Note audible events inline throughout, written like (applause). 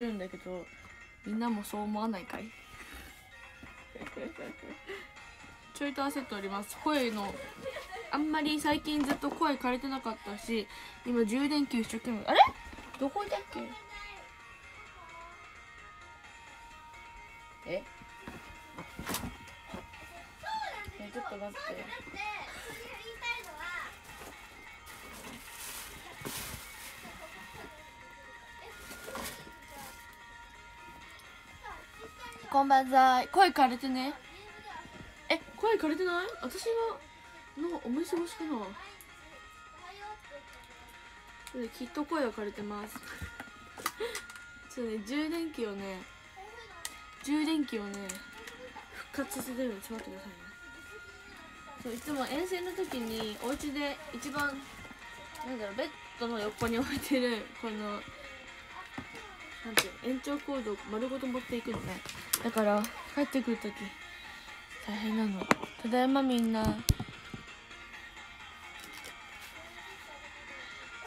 るんだけど。みんなもそう思わないかい？(laughs) ちょいと焦っております。声のあんまり最近ずっと声枯れてなかったし今充電器一生懸命あれ？どこいたっけ？え？えちょっと待ってこんばんざい。声枯れてね。え声枯れてない？私はのお店越しかなきっと声は枯れてます。ちょっとね充電器をね充電器をね復活させてるのちょっと待ってくださいね。そういつも遠征の時にお家で一番なんだろうベッドの横に置いてるこのなんていう延長コード丸ごと持っていくのね。だから帰ってくる時大変なの。ただいまみんな。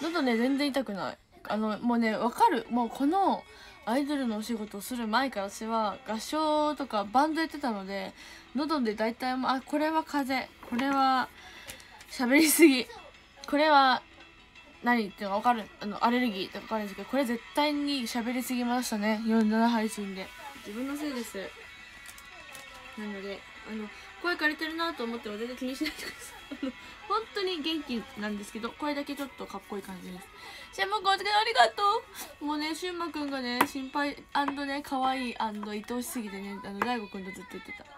喉ね全然痛くない。あのもうねわかる。もうこのアイドルのお仕事をする前から私は合唱とかバンドやってたので喉で大体あこれは風。邪これは喋りすぎ。これは何っていうのが分かる？あのアレルギーって分かるんですけどこれ絶対に喋りすぎましたね。47配信で。自分のせいです。なのであの声枯れてるなと思っても全然気にしないでください。本当に元気なんですけどこれだけちょっとかっこいい感じです。シェンマくんお疲れありがとう。もうねシュンマくんがね心配ね可愛い愛おしすぎてねあの大悟くんとずっと言ってた。(laughs)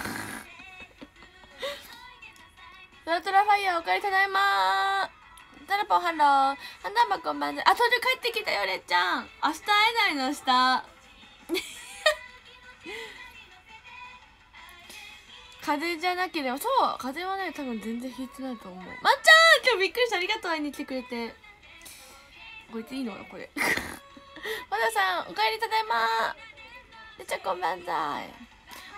(laughs) トラトラファイヤーおかえりただいまタラポハロー。ハンダンバこんばんは。あ、途中帰ってきたよれっちゃん。明日会えないの明日。(laughs) 風じゃなければそう。風はね多分全然引いてないと思う。まっちゃん今日びっくりした。ありがとう会いに来てくれて。これっていいの？これ。(laughs) 和田さんおかえりただいまれっちゃんこんばんざい。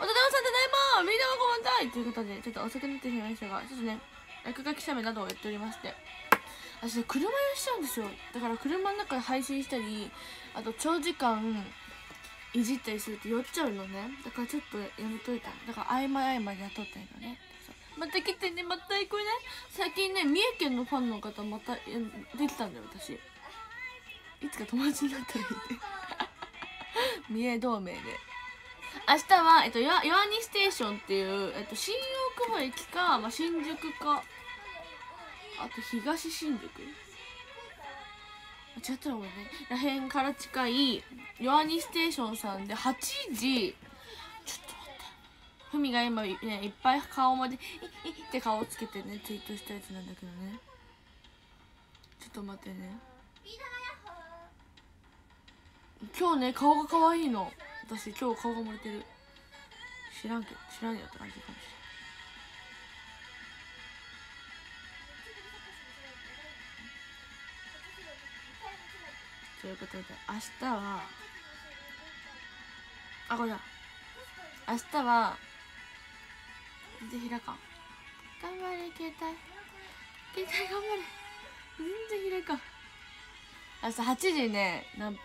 おとだまさんただいまみんなもこんばんざい。ということでちょっと遅くなってしまいましたがちょっとね落書き写メなどをやっておりまして。私車酔いしちゃうんですよ。だから車の中で配信したりあと長時間いじったりすると酔っちゃうのね。だからちょっとやめといた。だから合間合間で雇ったいのね。また来てね。また行こうね。最近ね三重県のファンの方またできたんだよ私。いつか友達になったらいいね。(laughs) 三重同盟で。明日は、えっと、岩にステーションっていう、えっと、新大久保駅か、まあ、新宿かあと東新宿？間違ったらごめんねらへんから近いヨアニステーションさんで8時。ちょっと待って。ふみが今ねいっぱい顔まで「いい」って顔つけてねツイートしたやつなんだけどね。ちょっと待ってね。今日ね顔が可愛いの。私今日顔が漏れてる。知らんけど知らんよって感じかもしれない。ということで明日はあこれだ明日は全然開かん。頑張れ携帯。携帯頑張れ。全然開かん。明日8時ね何分。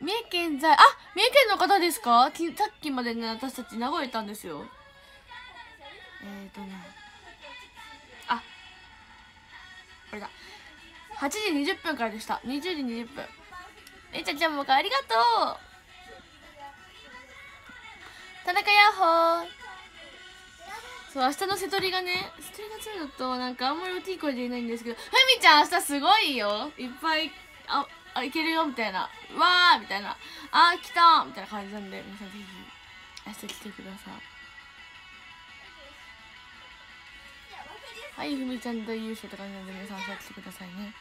三重県在あ三重県の方ですか？きさっきまでね私たち名古屋いたんですよ。えっ、ー、とね。あこれだ。8時20分からでした。20時20分。えちゃんちゃんもありがとう。田中ヤッホー。そう明日の瀬戸りがね瀬戸りが強いのとなんかあんまり大きい声で言えないんですけど。ふみちゃん明日すごいよ。いっぱいああいけるよみたいな。わーみたいな。あ来たみたいな感じなんで皆さんぜひ明日来てください。はいふみちゃん大優勝って感じなんで皆さん明日来てくださいね。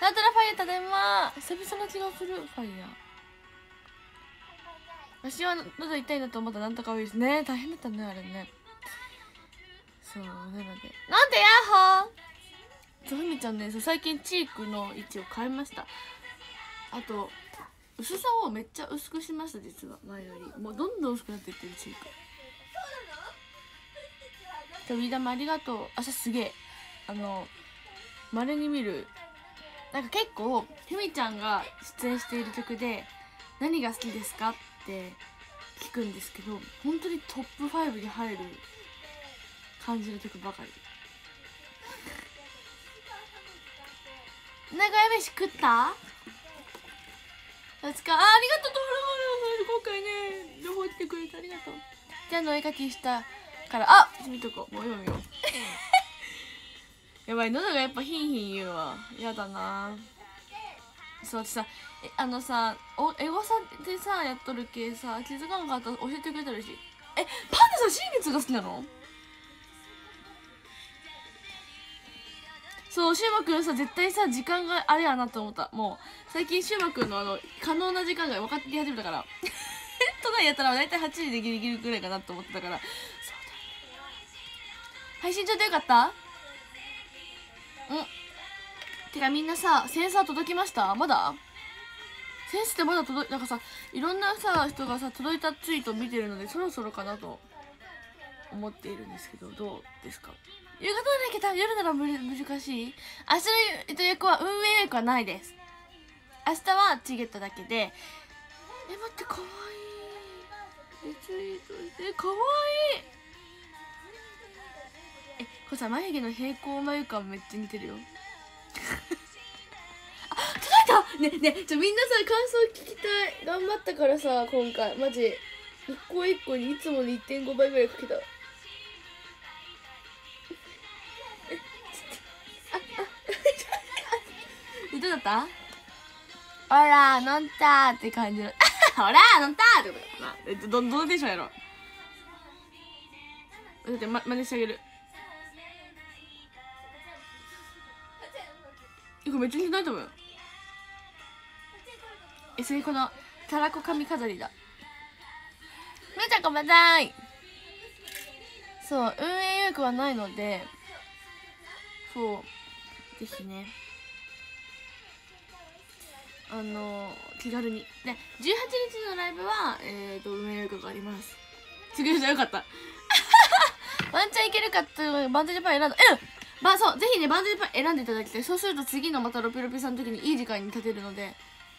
なんたらファイヤーただいま久々な気がするファイヤー。私は喉痛いなと思ったらなんとか多いですね大変だったねあれね。そうなので。なんでヤッホー。そうふみちゃんね最近チークの位置を変えました。あと薄さをめっちゃ薄くしました実は。前より。もうどんどん薄くなっていってるチーク。飛び玉ありがとう。明日すげえ。あのまれに見るなんか結構ひみちゃんが出演している曲で何が好きですかって聞くんですけど本当にトップ5に入る感じの曲ばかり。長屋飯食った？つかあありがとうと今回ね情報来てくれてありがとうじゃあのお絵描きしたからあ見とこうもう読むよやばい喉がやっぱヒンヒン言うわ。やだな。そう私さえあのさおエゴサでさやっとる系さ気づかんかったら教えてくれたらしい。えパンダさん新月が好きなの？そうシュウマくんさ絶対さ時間があれやなと思った。もう最近シュウマくんのあの可能な時間が分かってき始めたから。(laughs) 都内やったら大体8時でギリギリぐらいかなと思ってたから。そうだ配信ちょっとよかった？ん。てかみんなさセンサー届きました？まだ？センスってまだ届いなんかさいろんなさ人がさ届いたツイートを見てるのでそろそろかなと思っているんですけどどうですか？夕方ならいけた夜なら難しい？明日の予約は運営予約はないです。明日はチゲットだけで。え待ってかわい。いリツイートしてかわいい。これさ眉毛の平行眉間めっちゃ似てるよ。(laughs) あ届いた。ねねちょみんなさ感想聞きたい。頑張ったからさ今回。マジ。一個一個にいつもの1.5倍ぐらいかけた。(laughs) どうだった？ほら飲んだって感じの。(laughs) ほら飲んだってこと。かなえどどのテンションやろ。だってま真似してあげるこれめっちゃ似てないと思う。よえそれこのたらこ髪飾りだ。むーちゃんごめんなさい。そう運営予約はないのでそうぜひね。あの気軽に。で18日のライブはえっ、ー、と運営予約があります。次じゃよかった。(laughs) ワンチャンいけるかってバンドジャパン選んだ。うんまあそうぜひねバンドジャパン選んでいただきたい。そうすると次のまたロピロピさんの時にいい時間に立てるので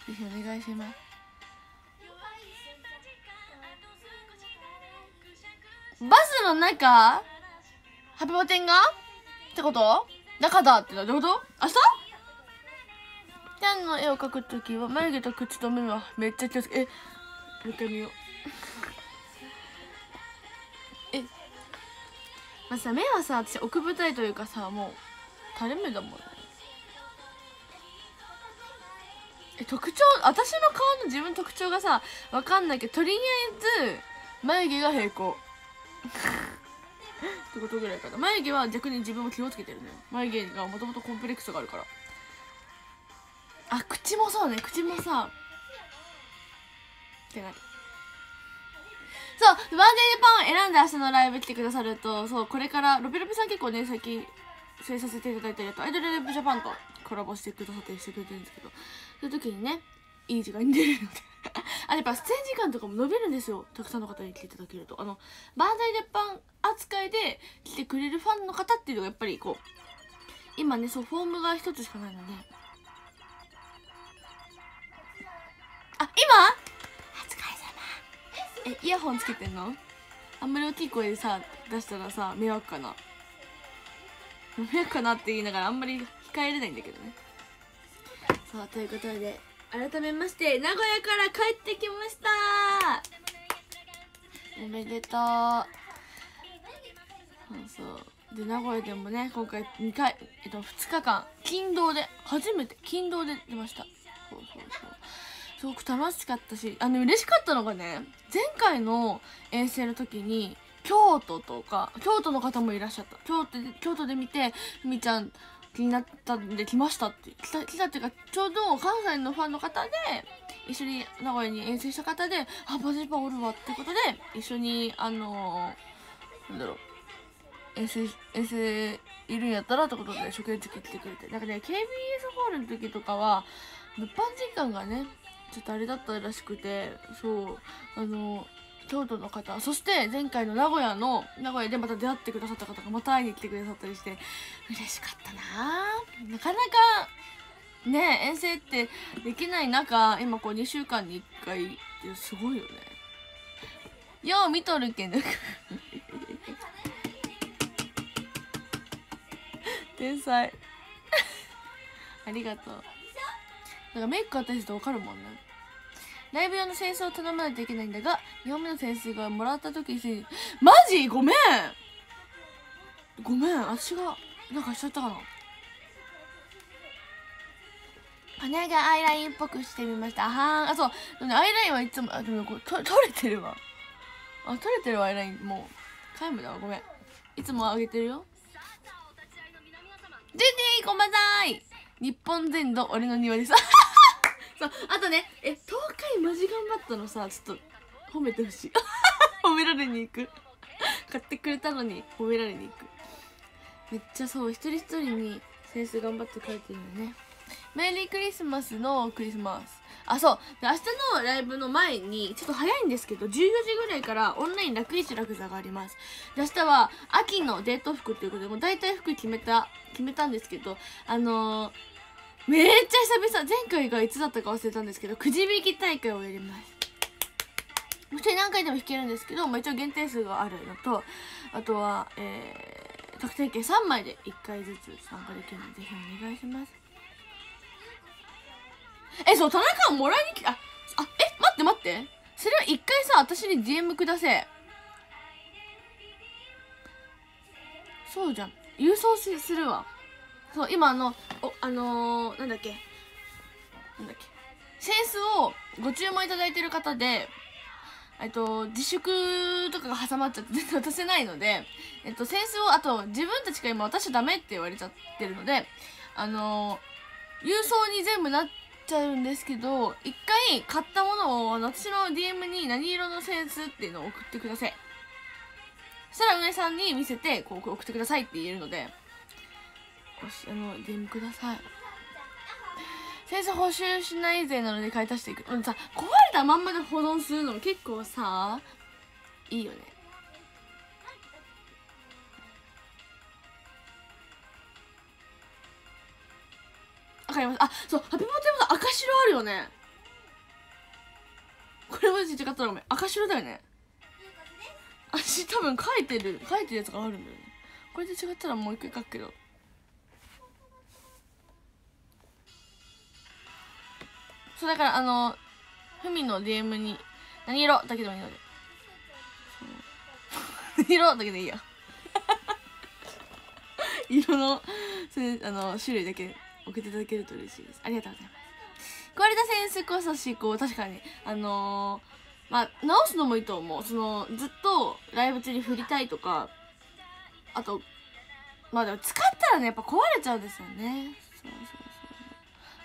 ぜひお願いします。バスの中ハピバテンが？ってこと？中だってどういうこと？明日？キャンの絵を描くときは眉毛と口と目はめっちゃ気をつけえもう一回見よう。まあさ目はさ私奥舞台というかさもう垂れ目だもんね。え特徴私の顔の自分特徴がさわかんないけどとりあえず眉毛が平行。(laughs) ってことぐらいかな。眉毛は逆に自分も気をつけてるのよ。眉毛がもともとコンプレックスがあるから。あ口もそうね。口もさってなる。そうバンデーパンを選んで明日のライブ来てくださるとそうこれからロピロピさん結構ね最近出演させていただいたりとアイドルレブジャパンとコラボしてくださったりしてくれてるんですけどそういう時にねいい時間に出るので。あやっぱ出演時間とかも伸びるんですよ。たくさんの方に来ていただけると。あのバンダイジャパン扱いで来てくれるファンの方っていうのがやっぱりこう今ねそうフォームが一つしかないので。あ今？えイヤホンつけてんの？あんまり大きい声でさ出したらさ迷惑かな。迷惑かなって言いながらあんまり控えれないんだけどね。さあということで改めまして名古屋から帰ってきました。おめでとう。そうで名古屋でもね今回2回えっと2日間勤労で初めて勤労で出ました。すごく楽しかったしあの嬉しかったのがね前回の遠征の時に京都とか京都の方もいらっしゃった。京都で京都で見てふみちゃん気になったんで来ましたって来た来たっていうかちょうど関西のファンの方で一緒に名古屋に遠征した方であバジパおるわってことで一緒にあのー、なんだろう遠征遠征いるんやったらってことで初見付き来てくれて。なんかね KBS ホールの時とかは物販時間がねちょっとあれだったらしくてそうあの京都の方そして前回の名古屋の名古屋でまた出会ってくださった方がまた会いに来てくださったりして嬉しかったな。なかなかね遠征ってできない中今こう2週間に1回ってすごいよね。よう見とるけど天才。(laughs) ありがとう。だかメイク買ったりすると分かるもんね。ライブ用の扇子を頼まないといけないんだが2本目の扇子がもらった時にマジ？ごめん！ごめん私がなんかしちゃったかな。羽がアイラインっぽくしてみました。あはーあそう。アイラインはいつもあでもこれと取れてるわ。あ取れてるわアイラインもう皆無だわ。ごめん。いつもあげてるよ。ジュディごめんなさい。日本全土俺の庭です。そうあとねえ東海マジ頑張ったのさちょっと褒めてほしい。(laughs) 褒められに行く。買ってくれたのに褒められに行く。めっちゃそう一人一人にセンス頑張って書いてるよね。メリークリスマスのクリスマス。あそう。明日のライブの前にちょっと早いんですけど14時ぐらいからオンライン楽市楽座があります。で明日は秋のデート服ということでもう大体服決めた決めたんですけどあのー、めっちゃ久々。前回がいつだったか忘れたんですけどくじ引き大会をやります。普通に何回でも引けるんですけど、まあ、一応限定数があるのとあとはえー、特典券3枚で1回ずつ参加できるのでぜひお願いします。えそう田中もらいに来ああえ待って待って。それは一回さ私に DM くだせ。そうじゃん。郵送するわ。そう今あのおあのー、なんだっけ？なんだっけ？センスをご注文いただいてる方でえっと、自粛とかが挟まっちゃって全然 (laughs) 渡せないので、えっと、センスを、あと、自分たちが今渡しちゃダメって言われちゃってるので、あのー、郵送に全部なっちゃうんですけど、一回買ったものを私の DM に何色のセンスっていうのを送ってください。そしたら上さんに見せて、こう送ってくださいって言えるので、あの、DM ください。先生補修しないぜなので買い足していく。うんさ、壊れたまんまで保存するのも結構さ、いいよね。わかります。あ、そう、ハピポテも、赤白あるよね。これマジ違ったらごめん。赤白だよね。私多分書いてる、書いてるやつがあるんだよね。これで違ったらもう一回書くけど。そうだからあのふみの DM に何色？だけでもいいので。何色？だけでいいや (laughs) 色のそれあの種類だけ送っていただけると嬉しいです。ありがとうございます。壊れたセンスこそしこう確かにあのー、まあ直すのもいいと思う。そのずっとライブ中に振りたいとかあとまあでも使ったらねやっぱ壊れちゃうんですよね。そうそうそ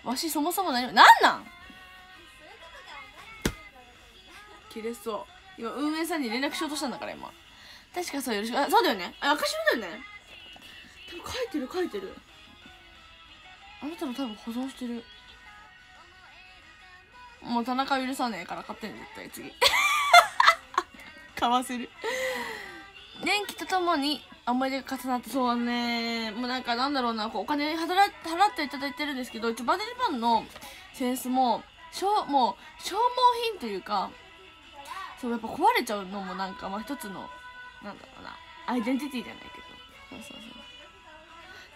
う。わしそもそも何なんなん？切れそう。今運営さんに連絡しようとしたんだから今。確かそうよろしく。あそうだよね。あ赤白だよね。多分書いてる書いてる。あなたも多分保存してる。もう田中許さねえから買ってん絶対次。(laughs) 買わせる。年季とともに思い出が重なってそうね。もうなんかなんだろうな。こうお金払っていただいてるんですけど一応バデリパンのセンスもしょもう消耗品というかそうやっぱ壊れちゃうのもなんかまあ一つのなんだろうなアイデンティティじゃないけど。そうそうそう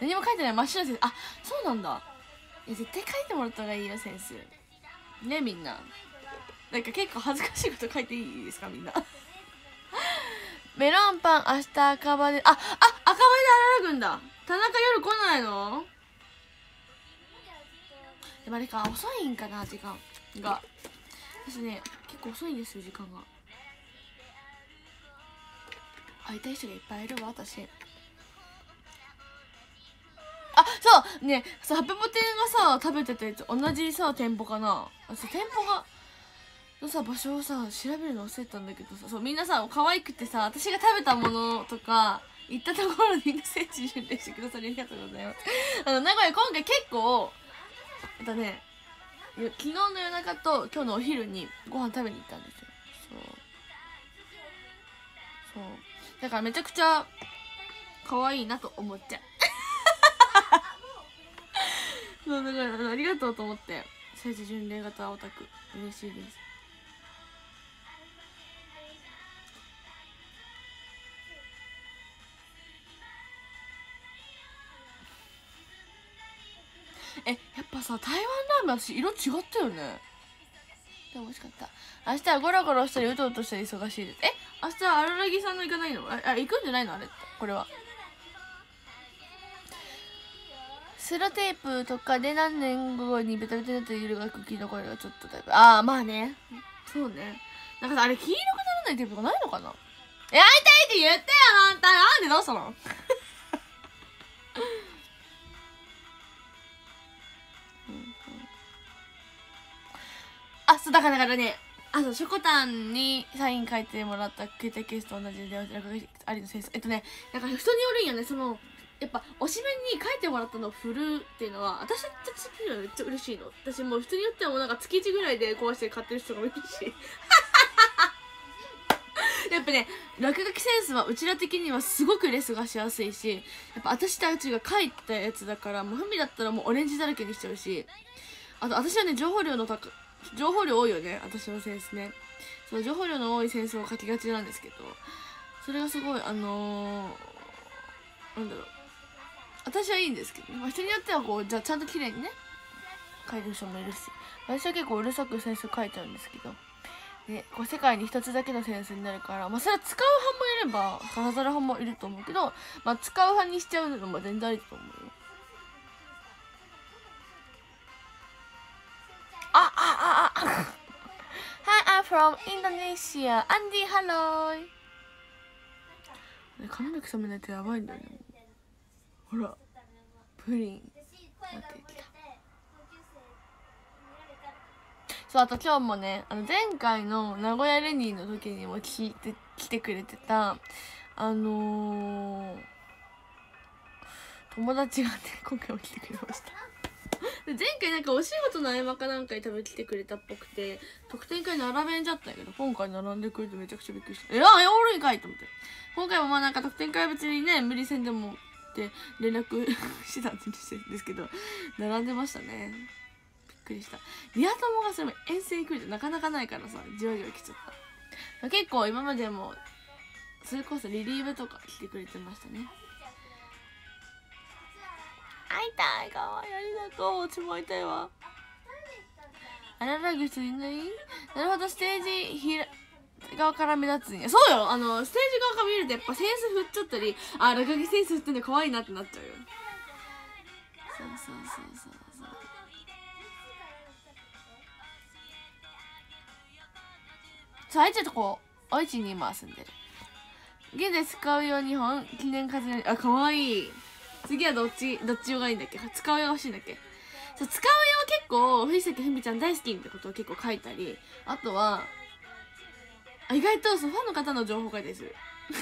何も書いてない真っ白ですあそうなんだ。え絶対書いてもらった方がいいよセンスねみんな。なんか結構恥ずかしいこと書いていいですかみんな。(laughs) メロンパン明日赤羽でああ赤羽で荒らぐんだ。田中夜来ないの？でもあれか遅いんかな時間が。私ね結構遅いんですよ時間が。会いたい人がいっぱいいるわ私。あそうねさハペポテがさ食べてたやつ同じさ店舗かな。店舗がのさ場所をさ調べるの忘れたんだけどさ。そうみんなさ可愛くてさ私が食べたものとか行ったところにみんな聖地巡礼してくださりありがとうございます。あの名古屋今回結構えっとね昨日の夜中と今日のお昼にご飯食べに行ったんですよ。そう。そう。だからめちゃくちゃ可愛いなと思っちゃう。だからありがとうと思って。聖地巡礼型オタク嬉しいです。えやっぱさ台湾ラーメン私色違ったよね。でも美味しかった。明日はゴロゴロしたりうとうとしたり忙しいです。え？明日は荒木さんの行かないの？ああ行くんじゃないの？あれこれは。スロテープとかで何年後にベタベタになった色が茎の声がちょっとだいぶ。ああまあね。そうね。なんかさあれ黄色くならないテープがないのかな？え会いたいって言ってよあんた。なんでどうしたの？そうだからだからねあそうしょこたんにサイン書いてもらったクイテケースと同じで落書きありのセンスえっとねなんか人によるんよね。そのやっぱ推しメンに書いてもらったのを振るっていうのは私たち的にはめっちゃ嬉しいの。私もう人によってはもうなんか月1ぐらいで壊して買ってる人が多い。し (laughs) やっぱね落書きセンスはうちら的にはすごくレスがしやすいしやっぱ私たちが書いたやつだからもうふみだったらもうオレンジだらけにしちゃうし。あと私はね情報量の高情報量多いよね私のセンスね。その情報量の多いセンスを書きがちなんですけどそれがすごいあのー、なんだろう。私はいいんですけど、まあ、人によってはこうじゃちゃんと綺麗にね書いてる人もいるし私は結構うるさくセンス書いちゃうんですけどでこう世界に一つだけのセンスになるから、まあ、それは使う派もいれば飾る派もいると思うけど、まあ、使う派にしちゃうのも全然ありだと思う。From Indonesia. Andy, hello. 髪の毛染めないとやばいんだよね。ほら、プリン。なってきた。そう、あと今日もね、あの前回の名古屋レニーの時にも聞いて、来てくれてた、あのー、友達がね、今回も来てくれました。前回なんかお仕事の合間かなんかに食べ来てくれたっぽくて特典会並べんじゃったんやけど今回並んでくれてめちゃくちゃびっくりした。えあおるんかいと思って。今回もまあなんか特典会別にね無理せんでもって連絡してたんですけど並んでましたね。びっくりした。リア友がそれも遠征に来るってなかなかないからさじわじわ来ちゃった。結構今までもそれこそリリーブとか来てくれてましたね。会いたいかわいいありがとううちも会いたいわ。あららぐ人いない？なるほどステージひら側から目立つんや。そうよあのステージ側から見るとやっぱセンス振っちゃったりあ落書きセンス振ってんの可愛いなってなっちゃうよ。そうそうそうそうそう。そう愛知とこ愛知に今住んでる。現在使うよ日本記念飾りあ可愛い。次はどっちどっち用がいいんだっけ？使う用欲しいんだっけ？そう使う用結構藤崎ふみちゃん大好きってことを結構書いたりあとはあ意外とそうファンの方の情報書いたりす。る (laughs)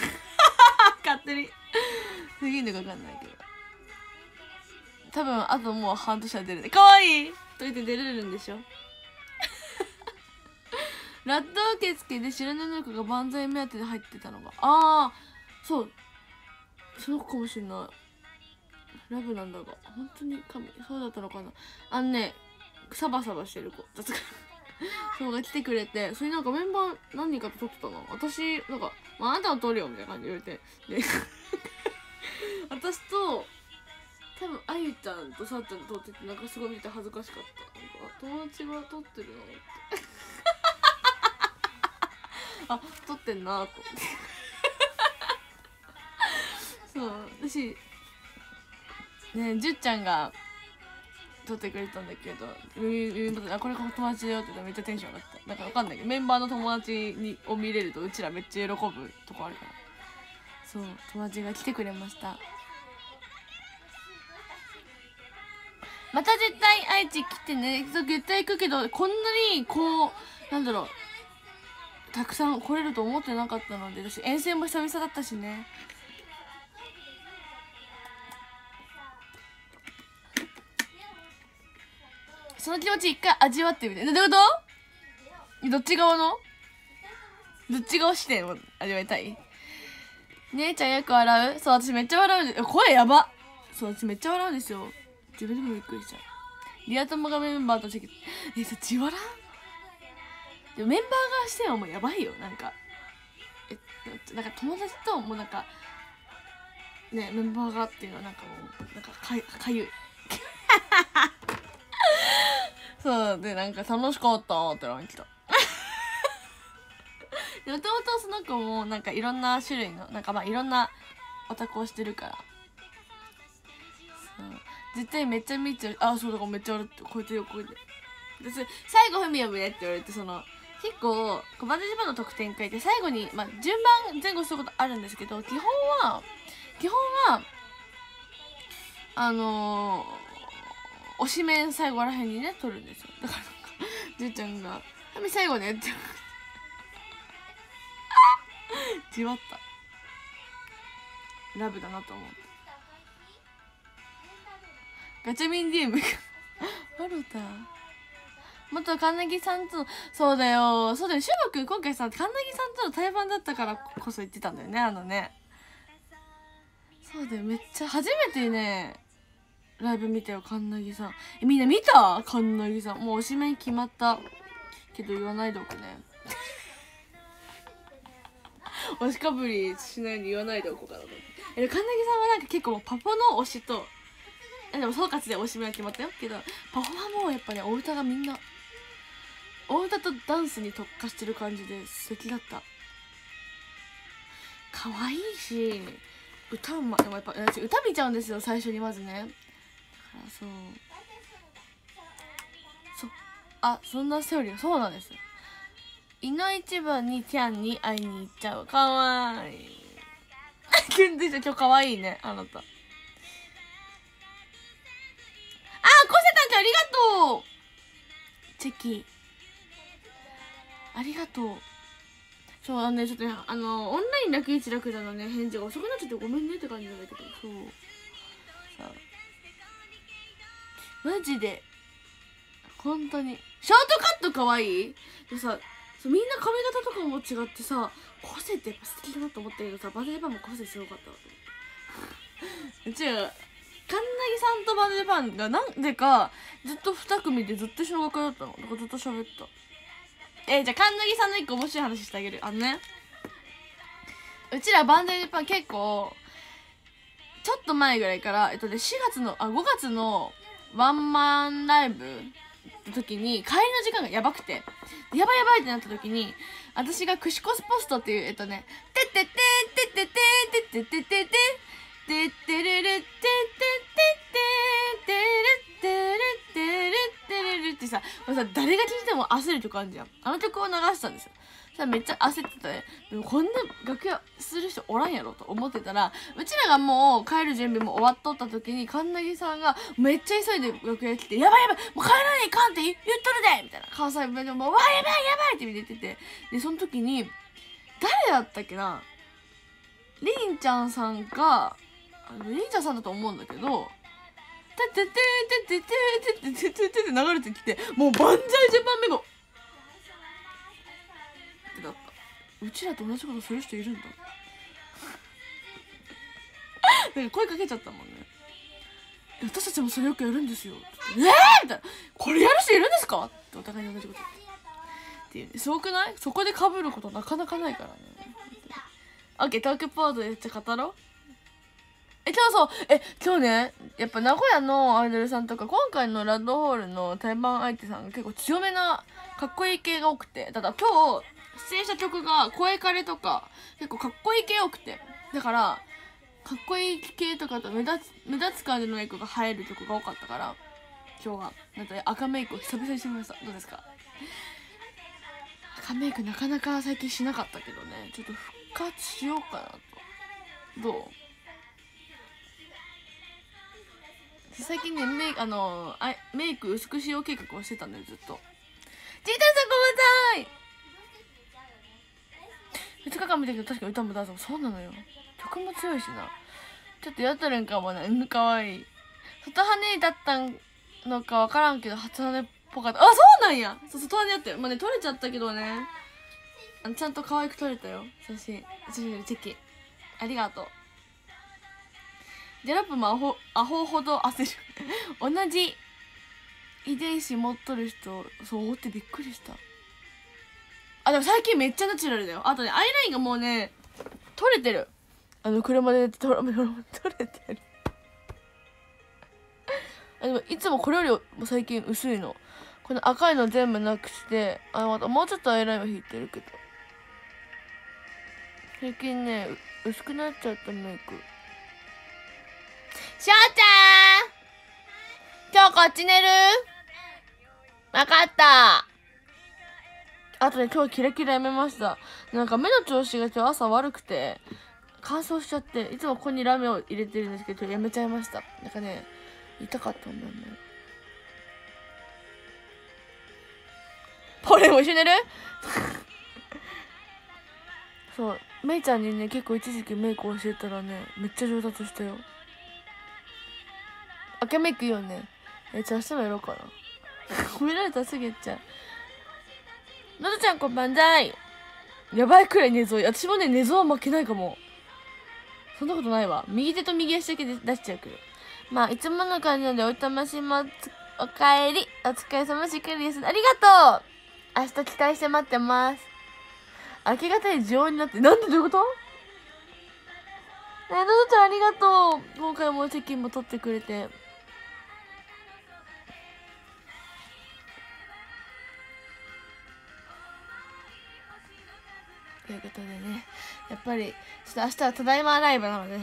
勝手に。すげえのか分かんないけど。多分あともう半年は出るねかわいい！と言って出れるんでしょ？(laughs) ラット受付で知らない子が万歳目当てで入ってたのが。ああそう。そうかもしんない。ラブなんだが本当に神そうだったのかな。あのねサバサバしてる子。(laughs) そうが来てくれて。それなんかメンバー何人かと撮ってたの？私なんか、まあ、あなたは撮るよみたいな感じで言われて。で (laughs) 私と多分あゆちゃんとさっちゃんと撮っててなんかすごい見て恥ずかしかった。なんか友達が撮ってるなって。(laughs) あ撮ってんなと思って。そう。私ねじゅっちゃんが撮ってくれたんだけどあこれ友達だよって言ったらめっちゃテンション上がった。なんかわかんないけどメンバーの友達にを見れるとうちらめっちゃ喜ぶとこあるから。そう友達が来てくれました。また絶対愛知来てね。絶対行くけどこんなにこうなんだろうたくさん来れると思ってなかったので私遠征も久々だったしね。その気持ち一回味わってみて。どういうこと？どっち側の？どっち側視点を味わいたい？姉ちゃんよく笑う？そう私めっちゃ笑うんで声やば。そう私めっちゃ笑うんですよ。自分でもびっくりしちゃう。リア友がメンバーとチェキえさ自腹でもメンバーがしてはもうやばいよ。なんかえなんか友達ともうなんかねメンバーがっていうのはなんかもうなんかかかゆい。(laughs) そうでなんか楽しかったって LINE 来た。(laughs) もともとその子もなんかいろんな種類のなんかまあいろんなオタクをしてるから。そう。絶対めっちゃ見ちゃう。あそうだからめっちゃあるってこうやって。横ででそれ最後フミ読むねって言われてその結構小バネジバの得点会って最後に、まあ、順番前後することあるんですけど基本は基本はあのー、推しメン最後らへんにね取るんですよ。だからなんかじいちゃんが「フミ最後ね」ってじわったラブだなと思うガチャミン DM があるた元カンナギさんとそうだよ。そうだよ。シュバ君今回さカンナギさんとの対バンだったからこそ言ってたんだよねあのね。そうだよ。めっちゃ初めてねライブ見たよカンナギさん。えみんな見た？カンナギさん。もうおしめに決まった。けど言わないでおくね。(laughs) 推しかぶりしないように言わないでおこうかなと。思ってえ神奈木さんはなんか結構パポの推しとえでも総括で推し目は決まったよ。けどパフォはもうやっぱねお歌がみんなお歌とダンスに特化してる感じで素敵だった。可愛いし歌うまでもやっぱ歌見ちゃうんですよ最初にまずね。そう。そあそんなセオリーそうなんです。いの一番にティアンに会いに行っちゃう。かわいい。キュンでしょ。今日かわいいね。あなた。あコセタンちゃんありがとう。チェキ。ありがとう。そうあのねちょっとねあのオンライン楽一楽だのね返事が遅くなっちゃってごめんねって感じなんだけど。そう。マジで。本当に。ショートカットかわい？いでさみんな髪型とかも違ってさ個性ってやっぱ素敵だなと思ったけどさバネジパンも個性すごかったわと思ってう。ちはカンナギさんとバネジパンがなんでかずっと2組でずっと一緒の学だったの。だからずっと喋った。えー、じゃあカンナギさんの一個面白い話してあげるあのね。うちらバンデパン結構ちょっと前ぐらいからえっとね4月のあ5月のワンマンライブの時に帰りの時間がやばくて。やばいやばいってなった時に私がクシコスポストっていうえっとね「てってってってってってってってってっててってれれってってってってれってれってれってれってさこれさ誰が聴いても焦る曲あるじゃん。あの曲を流したんですよ。さめっちゃ焦ってたねでもこんな楽屋する人おらんやろと思ってたらうちらがもう帰る準備も終わっとった時に神奈木さんがめっちゃ急いで楽屋来て「やばいやばいもう帰らないかんって言っとるで!」みたいな関西弁でもう「わやばいやばい!」って言っててでその時に誰だったっけな？りんちゃんさんがあのりんちゃんさんだと思うんだけど「ててててててててててて」って流れてきてもう万歳ジャパンメモうちらと同じことする人いるんだ。なんか声かけちゃったもんね。私たちもそれよくやるんですよ。えー、みたいな。これやる人いるんですか？ってお互いに同じこと言って。っていう。ねすごくない？そこで被ることなかなかないからね。オッケートークポーズでじゃ語ろう。え今日そう。え今日ねやっぱ名古屋のアイドルさんとか今回のラッドホールの対バン相手さんが結構強めなかっこいい系が多くて。ただ今日出演した曲が声カレとか結構かっこいい系多くて。だからかっこいい系とかと目立つ目立つ感じのメイクが映える曲が多かったから今日は。なんか赤メイクを久々にしてみました。どうですか？赤メイクなかなか最近しなかったけどね。ちょっと復活しようかなと。どう？最近ねメイクあのあメイク薄くしよう計画をしてたんだよずっと。ジータンさんごめんなさい！日間見たけど確か歌もダンスもそうなのよ。曲も強いしな。ちょっとやったるんかもねうんかわい。い外羽だったのかわからんけど初羽っぽかった。あそうなんや。そう外羽やったよ。まあね撮れちゃったけどね。あちゃんと可愛く撮れたよ。写真。写真チェキ。ありがとう。ジェラップもアホアホほど焦る。(laughs) 同じ遺伝子持っとる人そうおってびっくりした。あでも最近めっちゃナチュラルだよ。あとねアイラインがもうね取れてる。あの車で取れ (laughs) 取れてる。(laughs) あでもいつもこれよりも最近薄いの。この赤いの全部なくしてあまたもうちょっとアイラインは引いてるけど。最近ね薄くなっちゃったメイクしょうちゃん！今日こっち寝る？わかった。あとね今日キラキラやめました。なんか目の調子が今日朝悪くて乾燥しちゃっていつもここにラメを入れてるんですけどやめちゃいました。なんかね痛かったんだよね。これも一緒に寝る？(laughs) そう。めいちゃんにね結構一時期メイク教えたらねめっちゃ上達したよ。明けメイクいいよね。えじゃあ明日もやろうかな。(laughs) 褒められたすぐ言っちゃう。のどちゃんこんばんざい。やばいくらい寝相。私もね寝相は負けないかも。そんなことないわ。右手と右足だけで出しちゃうけど。まあいつもの感じなんでおいとましもおかえり。お疲れ様しっかりです。ありがとう。明日期待して待ってます。明け方に常温になって。なんでどういうこと？ねのどちゃんありがとう。今回も責任も取ってくれて。ことでねやっぱりちょっと明日はただいまライブなのでよ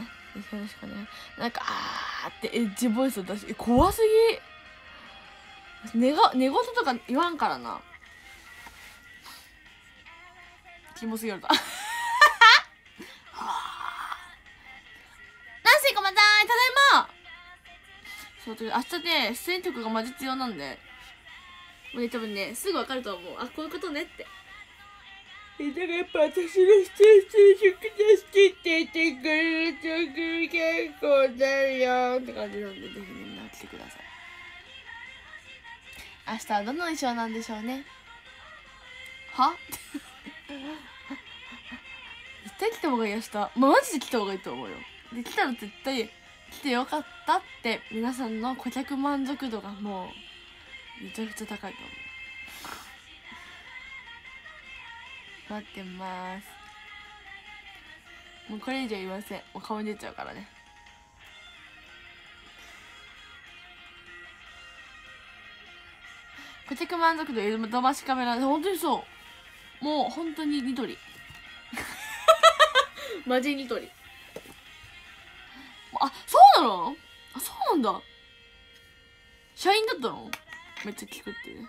ろしくねなんかあーってエッジボイスを出して怖すぎ。寝が寝言とか言わんからな。キモすぎるだナンシー。ごめんなさいただいま。そうという明日ね出演曲がマジ必要なんで。もうね多分ねすぐ分かると思う。あこういうことねって。だからやっぱ私の出演する曲出してって言ってくれる曲結構だよって感じなんでぜひみんな来てください。明日はどの衣装なんでしょうね。は？(laughs) 絶対来た方がいい明日、まあ、マジで来た方がいいと思うよ。で来たら絶対来てよかったって皆さんの顧客満足度がもうめちゃくちゃ高いと思う。待ってます。もうこれ以上言いません。もう顔に出ちゃうからね。顧客満足度江戸ましカメラ。本当にそう。もう本当にニトリ。(laughs) マジニトリ。あそうなの？あそうなんだ。社員だったの？めっちゃ聞くって。いうね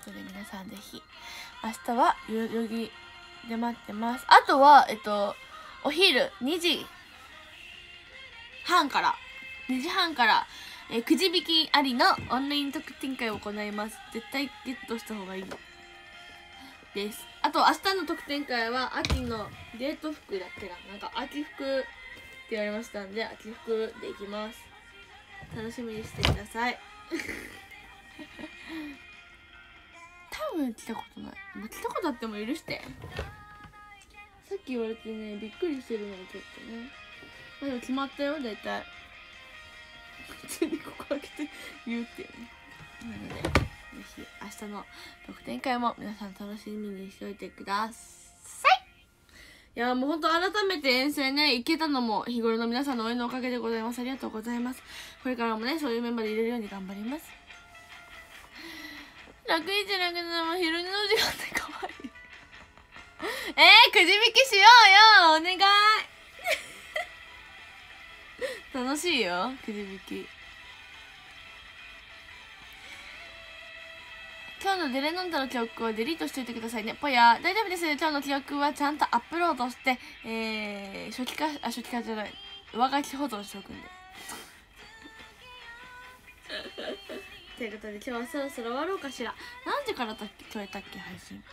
ことで皆さんぜひ。明日は代々木で待ってます。あとはえっとお昼2時半から2時半から、えくじ引きありのオンライン特典会を行います。絶対ゲットした方がいい。です。あと明日の特典会は秋のデート服だっけな。なんか秋服って言われましたんで秋服でいきます。楽しみにしてください。多分来たことない、まあ、来たことあっても許してさっき言われてねびっくりしてるのちょっとね。まあでも決まったよ大体。普通にここ開けて言うっていうね。なのでぜひ明日の特典会も皆さん楽しみにしておいてください。いやもうほんと改めて遠征ね行けたのも日頃の皆さんの応援のおかげでございます。ありがとうございます。これからもねそういうメンバーで入れるように頑張ります。楽にじゃなくても昼寝の時間って可愛い (laughs) えー、くじ引きしようよお願い (laughs) 楽しいよくじ引き今日のデレノンダの記憶をデリートしておいてくださいね。ぽや、大丈夫です。今日の記憶はちゃんとアップロードして、えー、初期化、あ、初期化じゃない。上書き保存しておくんで。ということで今日はそろそろ終わろうかしら。何時からだっけ今日やったっけ配信。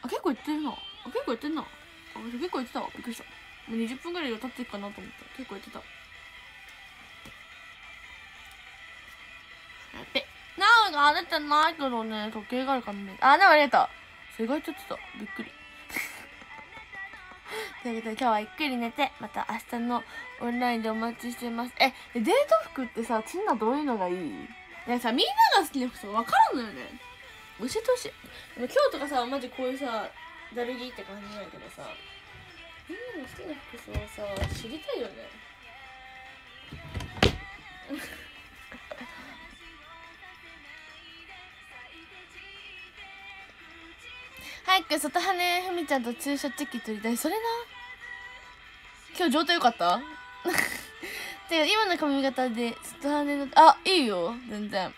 あ、結構やってるな。あ、結構やってんな。あ、結構やってたわ。びっくりした。もう20分ぐらい経ってるかなと思った。結構やってた。やって。なおが出てないけどね、時計があるからね。あ、でもありがとう。それがちょっとびっくり。(laughs) ということで今日はゆっくり寝てまた明日のオンラインでお待ちしてますえデート服ってさちんなどういうのがいい？いやさみんなが好きな服さ分からんのよね。教えてほしい今日とかさマジこういうさだるぎって感じなんやけどさ。みんなの好きな服装をさ知りたいよね。早く外羽ふみちゃんとツーショットチェキ撮りたい。それな。今日状態良かった？て今の髪型で外羽のあいいよ。全然。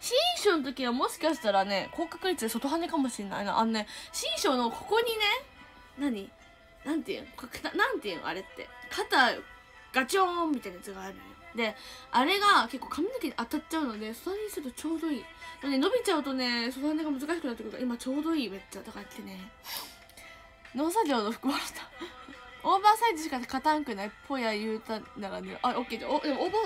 新章の時はもしかしたらね高確率で外羽かもしれないな。あのね新章のここにね何？なんていう？のなんていう？のあれって。肩ガチョーンみたいなやつがあるよ。であれが結構髪の毛に当たっちゃうので外にするとちょうどいい。で伸びちゃうとね外羽が難しくなってくるから今ちょうどいい。めっちゃだからってね。農作業の服もらった。オーバーサイズしか勝たんくない？ぽや言うたならね。あオッケー。じゃおでもオーバー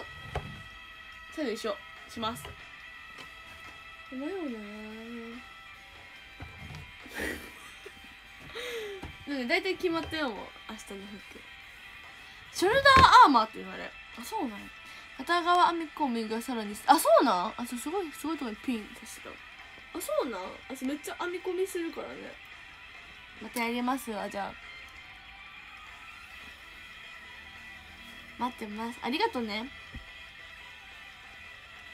サイズ一緒します。(laughs) でもよなでも大体決まったよもう明日の服ショルダーアーマーって言われあそうなん片側編み込みがさらにあそうなん？あそうすごいすごいとこにピンさせた。あそうなん？あそうめっちゃ編み込みするからね。またやりますわじゃあ待ってます。ありがとうね。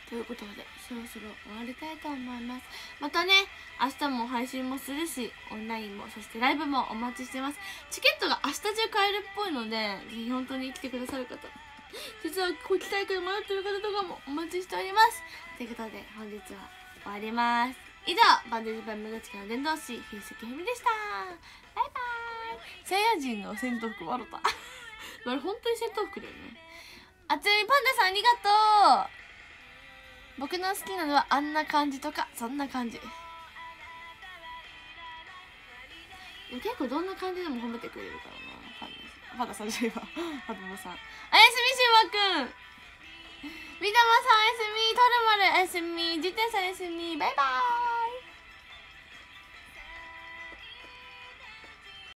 ということでそろそろ終わりたいと思います。またね明日も配信もするしオンラインもそしてライブもお待ちしてます。チケットが明日中買えるっぽいのでぜひ本当に来てくださる方実はこう来たいから迷ってる方とかもお待ちしております。ということで本日は終わります。以上バンデージパンムガチカの伝道師筆石ふみでした。バイバーイ。サイヤ人の戦闘服笑ったあれ本当に戦闘服だよね。あつみパンダさんありがとう。僕の好きなのはあんな感じとかそんな感じ。結構どんな感じでも褒めてくれるからなパンダさん。じゃないわ。パパさん。おやすみしゅうまくん。みだまさんおやすみ。トルマルおやすみ。自転車おやすみ。バイバーイ